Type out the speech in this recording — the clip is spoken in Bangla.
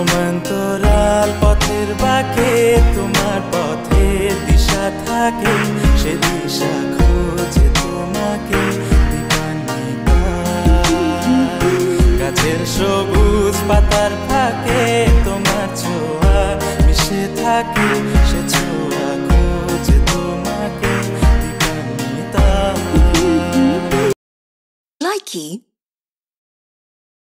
সমান্তরাল পথের বাকে তোমার পথের দিশা থাকে। সে দিশা খোঁজে তোমাকে গাছের সবুজ পাতার থাকে তোমার ছোঁয়া মিশে থাকে। সে ছোঁয়া খোঁজে তোমাকে লাইকি